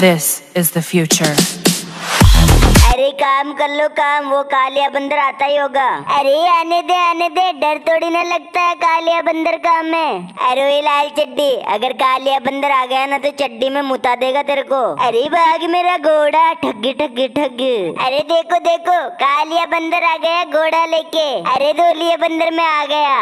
This is the future. काम कर लो, काम। वो कालिया बंदर आता ही होगा। अरे, आने दे आने दे। डर थोड़ी ना लगता है कालिया बंदर काम में। अरे लाल चड्डी। अगर कालिया बंदर आ गया ना तो चड्डी में मुता देगा तेरे को। अरे, भाग मेरा घोड़ा। ठग ठग ठग। अरे, देखो देखो। कालिया बंदर आ गया घोड़ा लेके। अरे दोलिया बंदर में आ गया।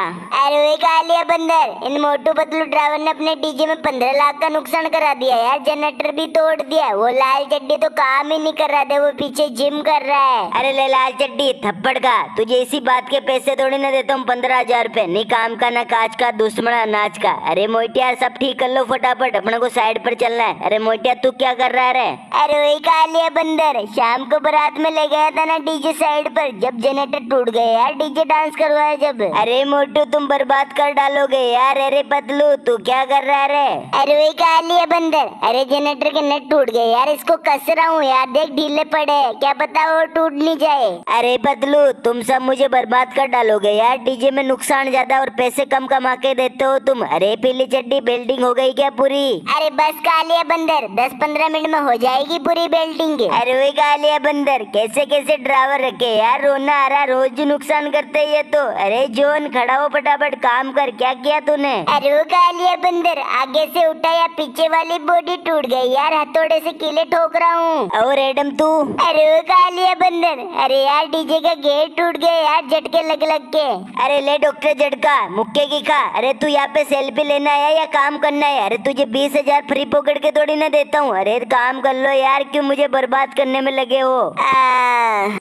अरे कालिया बंदर। इन मोटू पतलू ड्राइवर ने अपने डीजे में पंद्रह लाख का नुकसान करा दिया यार। जनरेटर भी तोड़ दिया। वो लाल चड्डी तो काम ही नहीं कर रहा था। वो पीछे जिम कर रहा है। अरे ले लाल चड्डी, थप्पड़ का तुझे इसी बात के पैसे थोड़ी ना देता हूँ, पंद्रह हज़ार रूपए नहीं, काम का, ना काज का, दुश्मन अनाज का। अरे मोटिया सब ठीक कर लो फटाफट, अपने को साइड पर चलना है। अरे मोटिया तू क्या कर रहा है अरे वही कालिया बंदर, शाम को बारात में ले गया था ना डीजे साइड पर, जब जनरेटर टूट गए यार, डीजे डांस करवाया जब। अरे मोटू, तुम बर्बाद कर डालोगे यार, अरे पतलू, तू क्या कर रहा है अरे वही कालिया बंदर, अरे जनरेटर के नेट टूट गए यार, इसको कस रहा हूँ यार, देख, ढीले पड़े क्या पता वो टूट नहीं जाए। अरे पतलू तुम सब मुझे बर्बाद कर डालोगे यार। डीजे में नुकसान ज़्यादा और पैसे कम कमा के देते हो तुम। अरे पीली चड्डी बिल्डिंग हो गई क्या पूरी? अरे बस कालिया बंदर दस पंद्रह मिनट में हो जाएगी पूरी बिल्डिंग। अरे वही कालिया बंदर कैसे कैसे ड्राइवर रखे यार। रोना आ रहा रोज नुकसान करते ये तो। अरे जोन खड़ा हो फटाफट काम कर क्या किया तूने? अरे वो कालिया बंदर आगे से उठा या पीछे वाली बॉडी टूट गई यार। हथौड़े से किले ठोक रहा हूँ। और एडम तू? अरे वो कालिया बंदर। अरे यार डीजे का गेट टूट गया यार, झटके लग लग के। अरे ले डॉक्टर झटका, मुक्के की खा। अरे तू यहाँ पे सेल्फी लेना है या काम करना है अरे तुझे बीस हज़ार फ्री पॉकेट के थोड़ी ना देता हूँ। अरे काम कर लो यार, क्यों मुझे बर्बाद करने में लगे हो?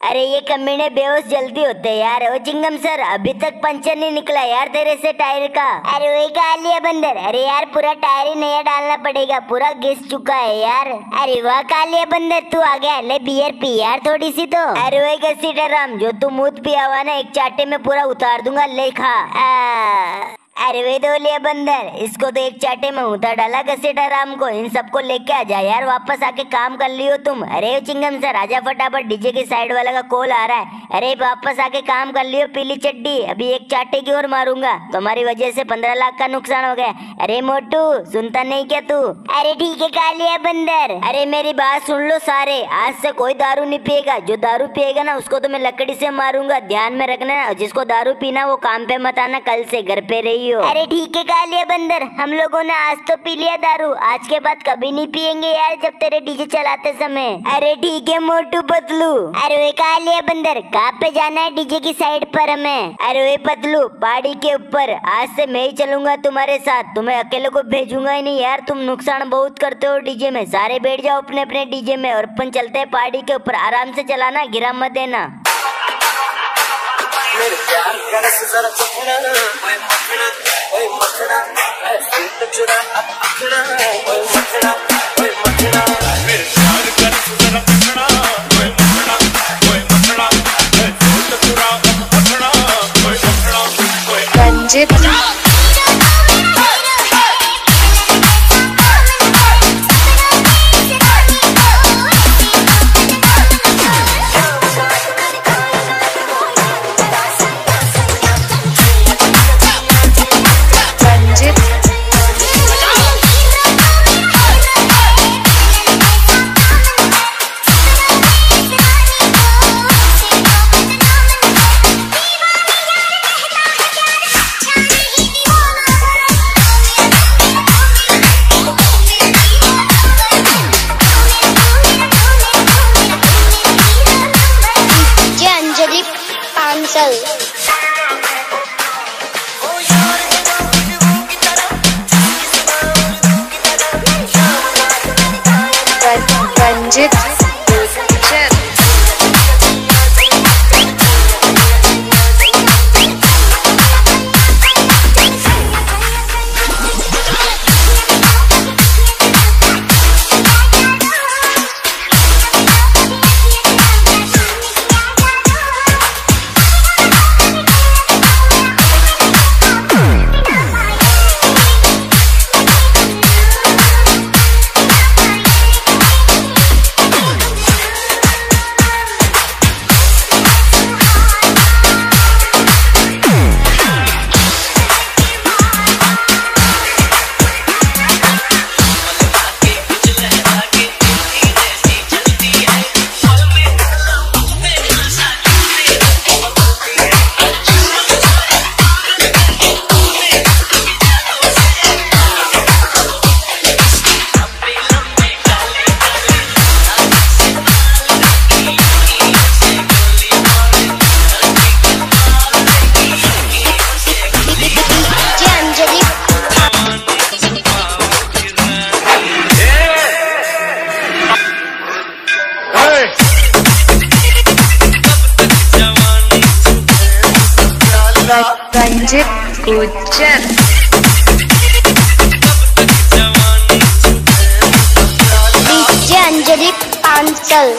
अरे ये कमीने बेहोश जल्दी होते हैं यार। ओ चिंगम सर, अभी तक पंचर नहीं निकला यार तेरे से टायर का। अरे वही कहा लिया बंदर। अरे यार, पूरा टायर ही नया डालना पड़ेगा, पूरा घिस चुका है यार। अरे वाह कालिया बंदर, तू आ गया। ले बियर पी यार थोड़ी सी तो। अरे वही कैसी डराम, जो तू मुद पिया हुआ ना, एक चाटे में पूरा उतार दूँगा लेखा अरे वे दोलिया बंदर, इसको तो एक चाटे में उतर डाला गसेटा राम को। इन सबको लेके आ जा यार, वापस आके काम कर लियो तुम। अरे चिंगम सर, आजा फटाफट, डीजे के साइड वाला का कॉल आ रहा है। अरे वापस आके काम कर लियो, पीली चड्डी। अभी एक चाटे की ओर मारूँगा। तुम्हारी वजह से पंद्रह लाख का नुकसान हो गया। अरे मोटू, सुनता नहीं क्या तू? अरे ठीक है कालिया बंदर। अरे मेरी बात सुन लो सारे। आज से कोई दारू नहीं पिएगा। जो दारू पिएगा ना, उसको तो मैं लकड़ी से मारूँगा। ध्यान में रखना जिसको दारू पीना वो काम पे मत आना, कल से घर पे रही हो अरे ठीक है कालिया बंदर। हम लोगों ने आज तो पी लिया दारू। आज के बाद कभी नहीं पियेंगे यार जब तेरे डीजे चलाते समय। अरे ठीक है मोटू पतलू। अरे वे कालिया बंदर। कहाँ पे जाना है डीजे की साइड पर हमें? अरे वे पतलू पहाड़ी के ऊपर। आज से मैं ही चलूँगा तुम्हारे साथ। तुम्हें अकेले को भेजूँगा ही नहीं यार। तुम नुकसान बहुत करते हो डीजे में। सारे बैठ जाओ अपने अपने डीजे में और अपन चलते हैं पहाड़ी के ऊपर। आराम से चलाना गिरा मत देना। प्यार कर जरा चखना ओए मखना ओए मखना ऐसे तो चुरा अब ओए मखना ओए मखना मेरे प्यार तो अजित गुज्जर अंजलि पांचल